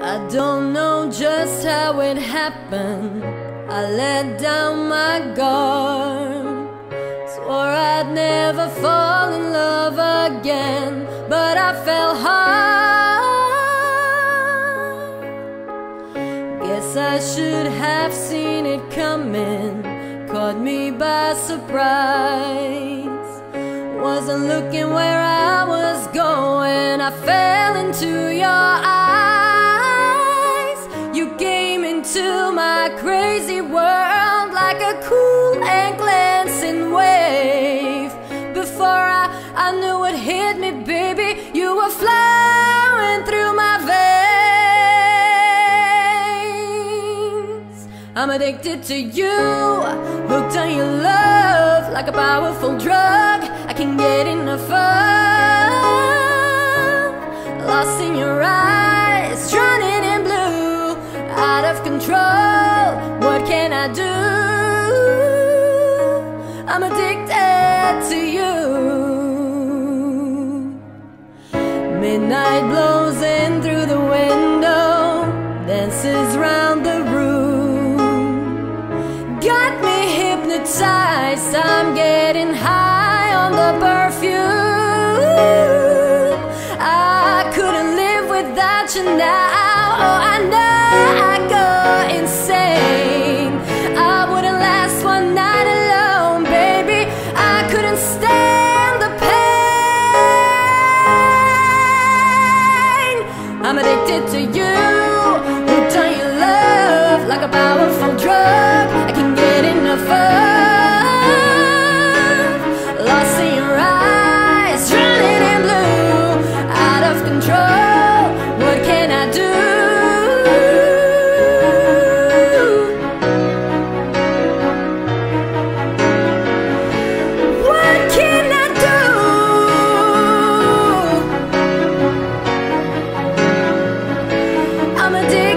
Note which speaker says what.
Speaker 1: I don't know just how it happened. I let down my guard. Swore I'd never fall in love again, but I fell hard. Guess I should have seen it coming, caught me by surprise. Wasn't looking where I was going, I fell into your eyes. You came into my crazy world like a cool and glancing wave. Before I, I knew it hit me, I'm addicted to you, hooked on your love like a powerful drug. I can't get enough of. Lost in your eyes, drowning in blue, out of control. What can I do? I'm addicted to you. Midnight blows in through the window, dances round the room hypnotized. I'm getting high on the bird. I'm a dear